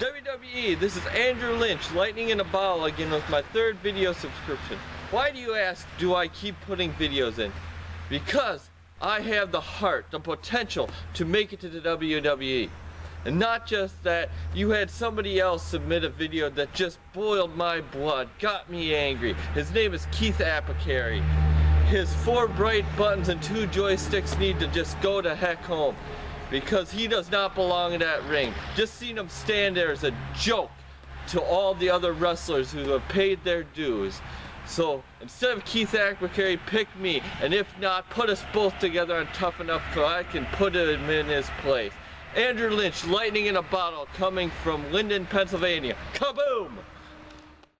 WWE, this is Andrew Lynch, lightning in a bottle again with my third video subscription. Why do you ask, do I keep putting videos in? Because I have the heart, the potential to make it to the WWE. And not just that, you had somebody else submit a video that just boiled my blood, got me angry. His name is Keith Apicary. His four bright buttons and two joysticks need to just go to heck home because he does not belong in that ring. Just seeing him stand there is a joke to all the other wrestlers who have paid their dues. So instead of Keith Apicary, pick me, and if not, put us both together on Tough Enough so I can put him in his place. Andrew Lynch, lightning in a bottle, coming from Linden, Pennsylvania. Kaboom!